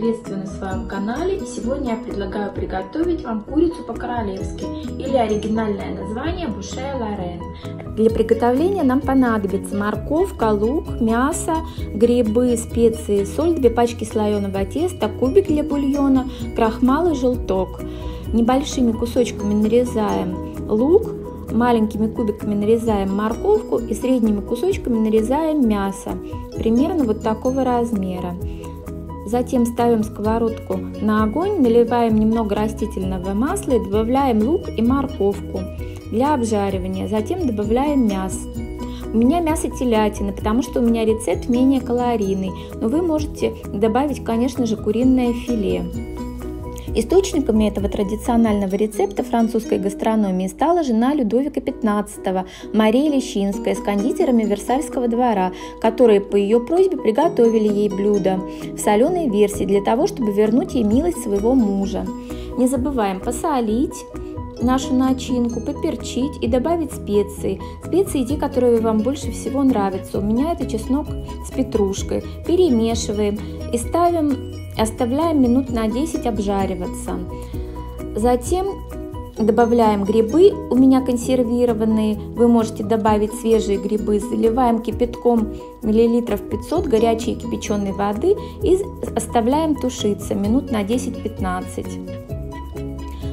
приветствую на своем канале и сегодня я предлагаю приготовить вам курицу по-королевски или оригинальное название буше лорен. Для приготовления нам понадобится морковка, лук, мясо, грибы, специи, соль, две пачки слоеного теста, кубик для бульона, крахмал и желток. Небольшими кусочками нарезаем лук, маленькими кубиками нарезаем морковку и средними кусочками нарезаем мясо, примерно вот такого размера. Затем ставим сковородку на огонь, наливаем немного растительного масла и добавляем лук и морковку для обжаривания. Затем добавляем мясо. У меня мясо телятины, потому что у меня рецепт менее калорийный, но вы можете добавить, конечно же, куриное филе. Источниками этого традиционального рецепта французской гастрономии стала жена Людовика XV Мария Лещинская с кондитерами Версальского двора, которые по ее просьбе приготовили ей блюдо в соленой версии для того, чтобы вернуть ей милость своего мужа. Не забываем посолить, нашу начинку, поперчить и добавить специи. Специи те, которые вам больше всего нравятся. У меня это чеснок с петрушкой. Перемешиваем и ставим Оставляем минут на 10 обжариваться. Затем добавляем грибы, у меня консервированные, вы можете добавить свежие грибы, заливаем кипятком миллилитров 500 горячей кипяченой воды и оставляем тушиться минут на 10-15.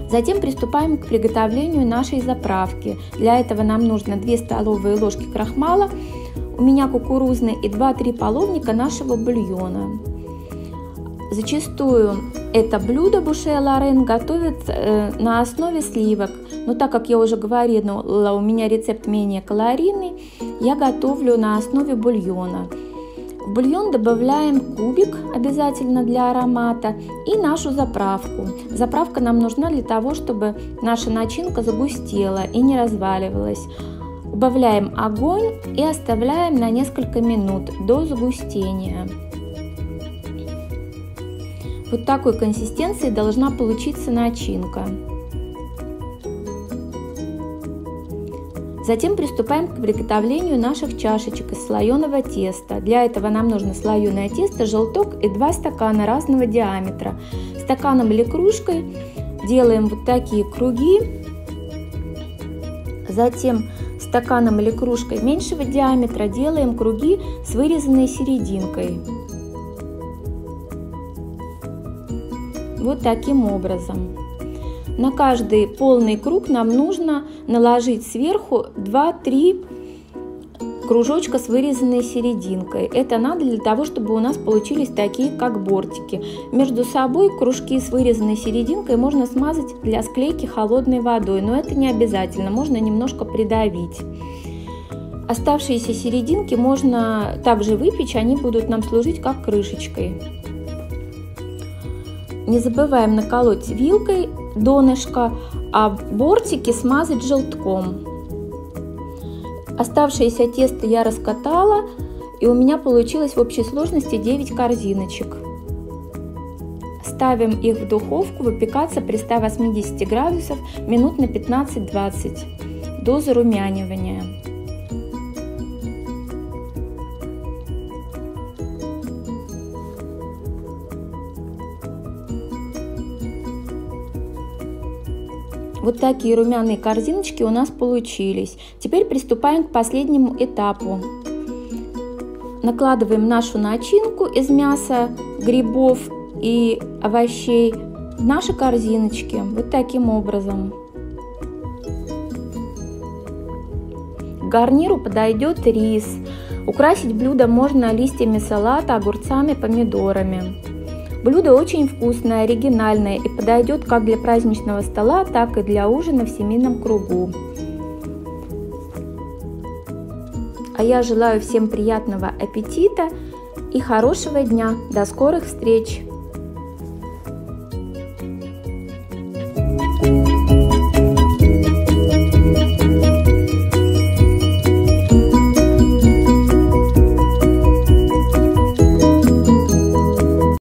Затем приступаем к приготовлению нашей заправки. Для этого нам нужно 2 столовые ложки крахмала, у меня кукурузный и 2-3 половника нашего бульона. Зачастую это блюдо буше лорен готовят э, на основе сливок. Но так как я уже говорила, у меня рецепт менее калорийный, я готовлю на основе бульона. В бульон добавляем кубик обязательно для аромата и нашу заправку. Заправка нам нужна для того, чтобы наша начинка загустела и не разваливалась. Убавляем огонь и оставляем на несколько минут до загустения. Вот такой консистенции должна получиться начинка. Затем приступаем к приготовлению наших чашечек из слоеного теста. Для этого нам нужно слоеное тесто, желток и 2 стакана разного диаметра. Стаканом или кружкой делаем вот такие круги. Затем стаканом или кружкой меньшего диаметра делаем круги с вырезанной серединкой. вот таким образом. На каждый полный круг нам нужно наложить сверху 2-3 кружочка с вырезанной серединкой. Это надо для того, чтобы у нас получились такие, как бортики. Между собой кружки с вырезанной серединкой можно смазать для склейки холодной водой, но это не обязательно, можно немножко придавить. Оставшиеся серединки можно также выпечь, они будут нам служить как крышечкой. Не забываем наколоть вилкой донышко, а бортики смазать желтком. Оставшееся тесто я раскатала, и у меня получилось в общей сложности 9 корзиночек. Ставим их в духовку выпекаться при 180 градусов минут на 15-20 до зарумянивания. Вот такие румяные корзиночки у нас получились. Теперь приступаем к последнему этапу. Накладываем нашу начинку из мяса, грибов и овощей в наши корзиночки. Вот таким образом. К гарниру подойдет рис. Украсить блюдо можно листьями салата, огурцами, помидорами. Блюдо очень вкусное, оригинальное и подойдет как для праздничного стола, так и для ужина в семейном кругу. А я желаю всем приятного аппетита и хорошего дня. До скорых встреч!